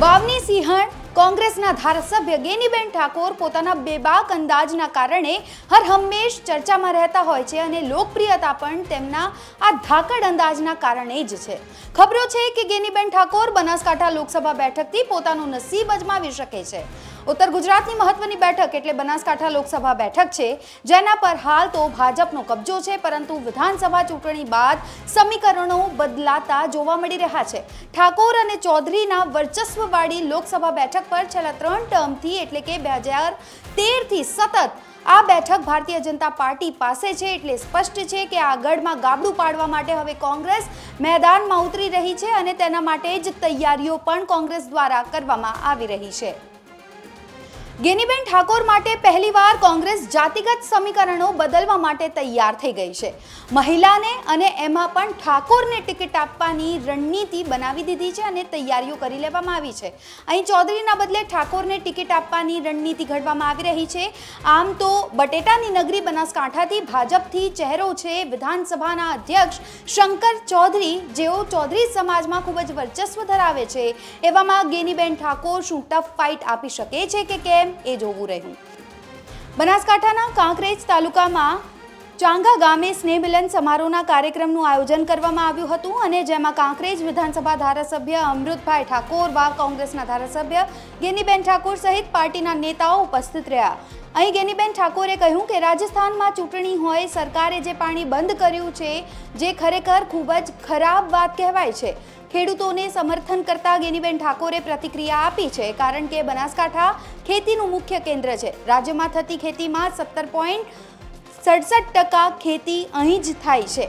વાવની સિંહણ કોંગ્રેસના ધારાસભ્ય ગેનીબેન ઠાકોર પોતાના બેબાક અંદાજના કારણે હર હંમેશ ચર્ચામાં રહેતા હોય છે અને લોકપ્રિયતા પણ તેમના આ ધાકડ અંદાજના કારણે જ છે. ખબરો છે કે ગેનીબેન ઠાકોર બનાસકાંઠા લોકસભા બેઠકથી પોતાનું નસીબ અજમાવી શકે છે. ઉત્તર ગુજરાતની મહત્વની બેઠક એટલે બનાસકાંઠા લોકસભા બેઠક છે. જેના પર હાલ તો ભાજપનો કબજો છે, પરંતુ વિધાનસભા ચૂંટણી બાદ સમીકરણો બદલાતા જોવા મળી રહ્યા છે. ઠાકોર અને ચૌધરીના વર્ચસ્વવાળી લોકસભા બેઠક પર છેલ્લા ત્રણ ટર્મથી એટલે કે બે હજાર તેરથી સતત આ બેઠક ભારતીય જનતા પાર્ટી પાસે છે એટલે સ્પષ્ટ છે કે આ ગઢમાં ગાબડું પાડવા માટે હવે કોંગ્રેસ મેદાનમાં ઉતરી રહી છે અને તેના માટે જ તૈયારીઓ પણ કોંગ્રેસ દ્વારા કરવામાં આવી રહી છે. ગેનીબેન ઠાકોર માટે પહેલીવાર કોંગ્રેસ જાતિગત સમીકરણો બદલવા માટે તૈયાર થઈ ગઈ છે. મહિલાને અને એમાં પણ ઠાકોરને ટિકિટ આપવાની રણનીતિ બનાવી દીધી છે અને તૈયારીઓ કરી લેવામાં આવી છે. અહીં ચૌધરીના બદલે ઠાકોરને ટિકિટ આપવાની રણનીતિ ઘડવામાં આવી રહી છે. આમ તો બટેટાની નગરી બનાસકાંઠાથી ભાજપથી ચહેરો છે વિધાનસભાના અધ્યક્ષ શંકર ચૌધરી. જેઓ ચૌધરી સમાજમાં ખૂબ જ વર્ચસ્વ ધરાવે છે. એવામાં ગેનીબેન ઠાકોર શું ટફ ફાઇટ આપી શકે છે કે કેમ? એ જોવું રહ્યું. બનાસકાંઠાના કાંકરેજ તાલુકામાં ચાંગા ગામે સ્નેહમિલન સમારોહના કાર્યક્રમનું આયોજન કરવામાં આવ્યું હતું અને જેમાં કાંકરેજ વિધાનસભા ધારાસભ્ય અમૃતભાઈ ઠાકોર, વાવ કોંગ્રેસના ધારાસભ્ય ગેનીબેન ઠાકોર સહિત પાર્ટીના નેતાઓ ઉપસ્થિત રહ્યા. અહીં ગેનીબેન ઠાકોરે કહ્યું કે રાજસ્થાનમાં ચૂંટણી હોય, સરકારે જે પાણી બંધ કર્યું છે, જે ખરેખર ખૂબ જ ખરાબ વાત કહેવાય છે. ખેડૂતોને સમર્થન કરતા ગેનીબેન ઠાકોરે પ્રતિક્રિયા આપી છે, કારણ કે બનાસકાંઠા ખેતીનું મુખ્ય કેન્દ્ર છે. રાજ્યમાં થતી ખેતીમાં સત્તર પોઈન્ટ સડસઠ ટકા ખેતી અહીં જ થાય છે.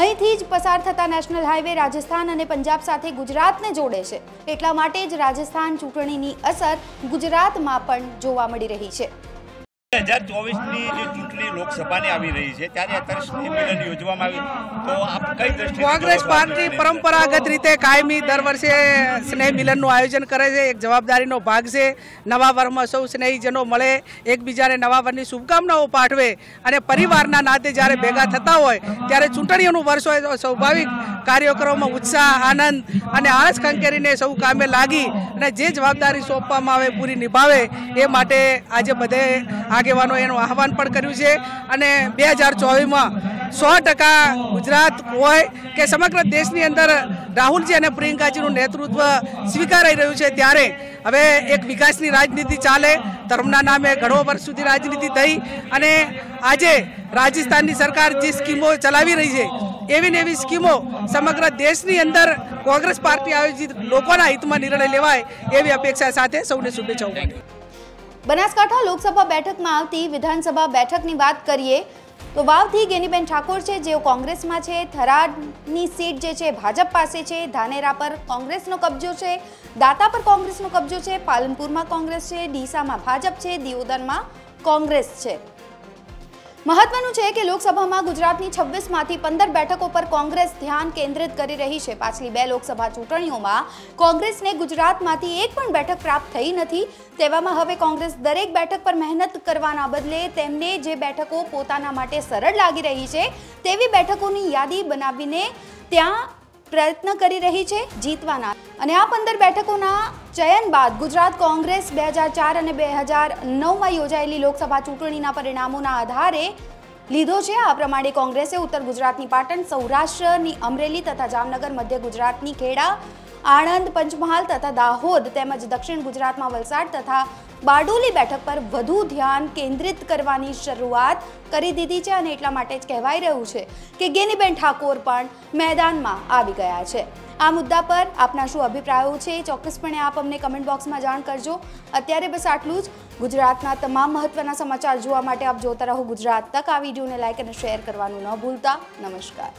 અહીંથી જ પસાર થતા નેશનલ હાઈવે રાજસ્થાન અને પંજાબ સાથે ગુજરાતને જોડે છે. એટલા માટે જ રાજસ્થાન ચૂંટણીની અસર ગુજરાતમાં પણ જોવા મળી રહી છે. બે હજાર ચોવીસની જે ચૂંટણી લોકસભાની આવી રહી છે ત્યારે અત્યારે સ્નેહ મિલન યોજવામાં આવ્યું તો આપ કઈ દ્રષ્ટિએ કોંગ્રેસ પાર્ટી પરંપરાગત રીતે કાયમી દર વર્ષે સ્નેહ મિલનનું આયોજન કરે છે એક જવાબદારીનો ભાગ છે. નવા વર્ષમાં સૌ સ્નેહીજનો મળે એકબીજાને નવા વર્ષની શુભકામનાઓ પાઠવે અને પરિવારના નાતે જ્યારે ભેગા થતા હોય ત્યારે ચૂંટણીઓનું વર્ષ હોય તો સ્વાભાવિક કાર્યક્રમોમાં ઉત્સાહ આનંદ અને આળસ કંકેરીને સૌ કામે લાગી અને જે જવાબદારી સોંપવામાં આવે પૂરી નિભાવે એ માટે આજે બધે આગેવાનો એનું આહવાન પણ કર્યું છે અને બે હજાર ચોવીસમાં સો ટકા ગુજરાત હોય કે સમગ્ર દેશની અંદર રાહુલજી અને પ્રિયંકાજીનું નેતૃત્વ સ્વીકારાઈ રહ્યું છે ત્યારે હવે એક વિકાસની રાજનીતિ ચાલે, ધર્મના નામે ઘણો વર્ષ સુધી રાજનીતિ થઈ અને આજે રાજસ્થાનની સરકાર જે સ્કીમો ચલાવી રહી છે, એવી ને એવી સ્કીમો સમગ્ર દેશની અંદર કોંગ્રેસ પાર્ટી આયોજિત લોકોના હિતમાં નિર્ણય લેવાય એવી અપેક્ષા સાથે સૌને શુભેચ્છાઓ બનાસકાંઠા લોકસભા બેઠકમાં આવતી વિધાનસભા બેઠકની વાત કરીએ તો વાવથી ગેનીબેન ઠાકોર છે, જેઓ કોંગ્રેસમાં છે, થરાદની સીટ જે છે, ભાજપ પાસે છે, ધાનેરા પર કોંગ્રેસનો કબજો છે, દાતા પર કોંગ્રેસનો કબજો છે, પાલનપુરમાં કોંગ્રેસ છે, ડીસામાં ભાજપ છે, દિયોદરમાં કોંગ્રેસ છે. મહત્વનું છે કે લોકસભામાં ગુજરાતની છવ્વીસમાંથી પંદર બેઠકો પર કોંગ્રેસ ધ્યાન કેન્દ્રિત કરી રહી છે. પાછલી બે લોકસભા ચૂંટણીઓમાં કોંગ્રેસને ગુજરાતમાંથી એક પણ બેઠક પ્રાપ્ત થઈ નથી. તેવામાં હવે કોંગ્રેસ દરેક બેઠક પર મહેનત કરવાના બદલે તેમને જે બેઠકો પોતાના માટે સરળ લાગી રહી છે, તેવી બેઠકોની યાદી બનાવીને ત્યાં પ્રયત્ન કરી રહી છે જીતવાના. અને આ પંદર બેઠકોના ચયન બાદ ગુજરાત કોંગ્રેસ બે હજાર ચાર અને બે હજાર નવમાં યોજાયેલી લોકસભા ચૂંટણીના પરિણામોના આધારે લીધો છે. આ પ્રમાણે કોંગ્રેસે ઉત્તર ગુજરાતની પાટણ, સૌરાષ્ટ્રની અમરેલી તથા જામનગર, મધ્ય ગુજરાતની ખેડા આણંદ, પંચમહાલ તથા દાહોદ તેમજ દક્ષિણ ગુજરાતમાં વલસાડ તથા બારડોલી બેઠક પર વધુ ધ્યાન કેન્દ્રિત કરવાની શરૂઆત કરી દીધી છે અને એટલા માટે જ કહેવાઈ રહ્યું છે કે ગેનીબેન ઠાકોર પણ મેદાનમાં આવી ગયા છે. આ મુદ્દા પર આપના શું અભિપ્રાયો છે ચોક્કસપણે આપ અમને કમેન્ટ બોક્સમાં જાણ કરજો. અત્યારે બસ આટલું જ. ગુજરાતના તમામ મહત્વના સમાચાર જોવા માટે આપ જોતા રહો ગુજરાત તક. આ વિડીયોને લાઇક અને શેર કરવાનું ન ભૂલતા. નમસ્કાર.